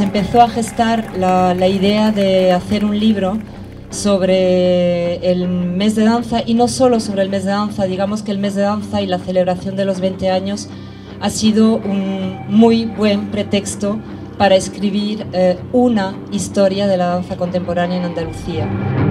empezó a gestar la, idea de hacer un libro sobre el mes de danza y no solo sobre el mes de danza, digamos que el mes de danza y la celebración de los 20 años ha sido un muy buen pretexto para escribir eh, una historia de la danza contemporánea en Andalucía.